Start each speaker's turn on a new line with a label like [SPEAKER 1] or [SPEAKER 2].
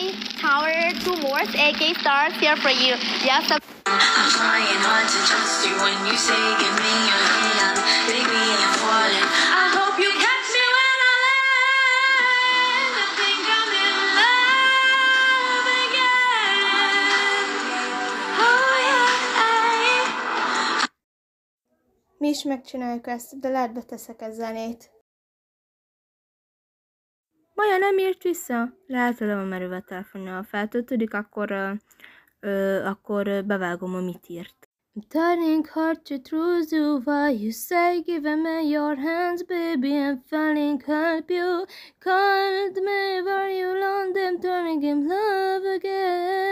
[SPEAKER 1] AK Tower, two more AK stars here for you. Yes,
[SPEAKER 2] I'm trying hard to trust you when you say give me your hand. Baby, I'm falling. I hope you catch me when I land. I think I'm in love again. Oh yeah.
[SPEAKER 3] Mi is megcsináljuk ezt, de lehet beteszek egy zenét. Maja nem írt vissza? Lehet, hogy a merőve telefonja feltöltődik, akkor, ö, akkor bevágom, amit írt. Turning hard to trust you Why you say give me your hands baby I'm falling help you Called me where you them turning in love again